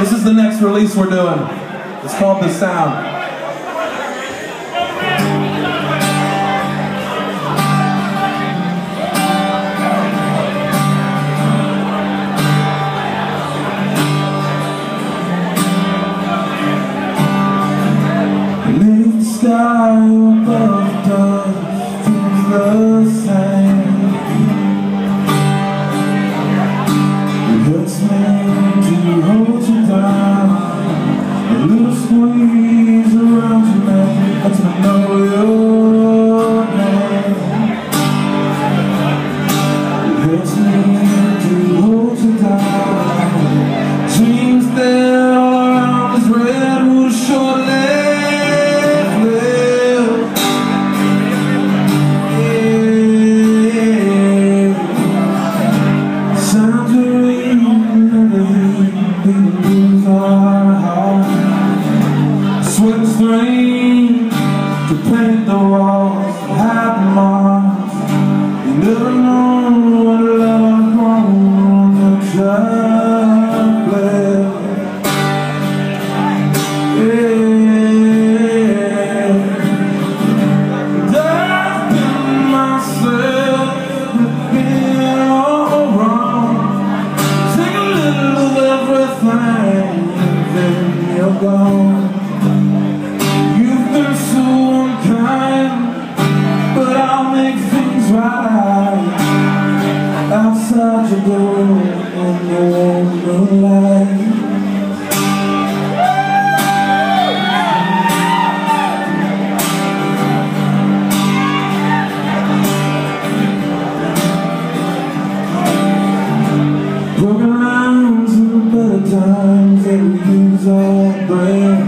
This is the next release we're doing. It's called The Sound. Late sky above the same to hold you. down A little squeeze Stream to paint the walls, hide the marks. You never know what love on the chocolate. Yeah. Been myself, been all wrong. Take a little of everything, and then you're gone. Right. Outside your door in the moonlight. Broken lines and better times that we use our brain.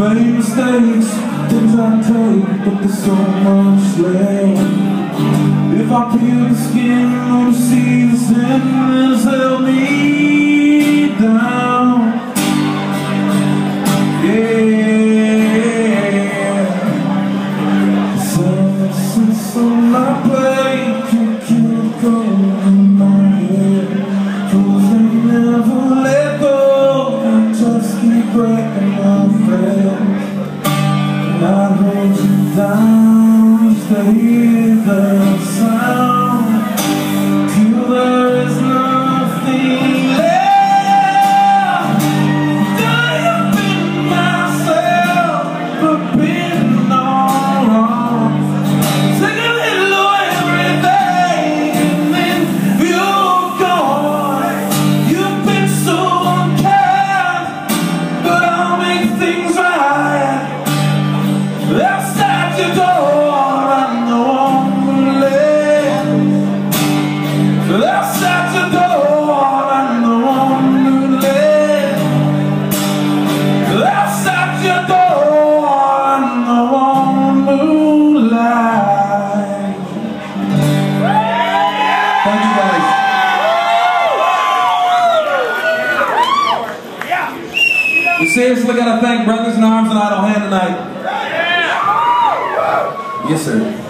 Made mistakes, things I take, but there's so much left. If I peel the skin, see the sin that's held me down. Yeah. Silence on my plate, I hold you down We seriously gotta thank Brothers in Arms and Idle Hand tonight. Yes, sir.